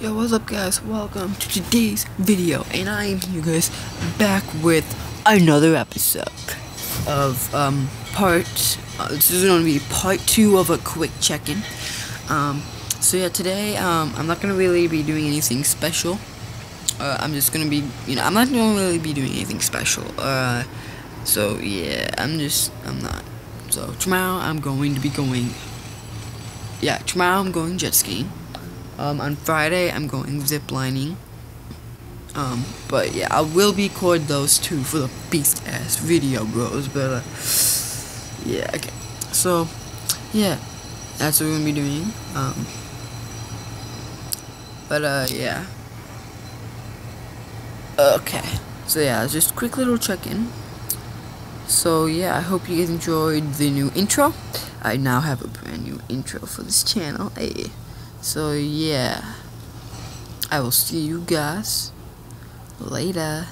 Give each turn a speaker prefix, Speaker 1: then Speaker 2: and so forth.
Speaker 1: Yo, what's up guys? Welcome to today's video and I am here guys back with another episode of um part uh, this is gonna be part two of a quick check-in. Um so yeah today um I'm not gonna really be doing anything special. Uh, I'm just gonna be you know I'm not gonna really be doing anything special. Uh so yeah I'm just I'm not so tomorrow I'm going to be going yeah tomorrow I'm going jet skiing. Um, on Friday, I'm going ziplining. Um, but yeah, I will record those two for the beast ass video, bros. But uh, yeah, okay. So yeah, that's what we're gonna be doing. Um, but uh, yeah. Okay. So yeah, just quick little check-in. So yeah, I hope you guys enjoyed the new intro. I now have a brand new intro for this channel. Hey. So yeah, I will see you guys later.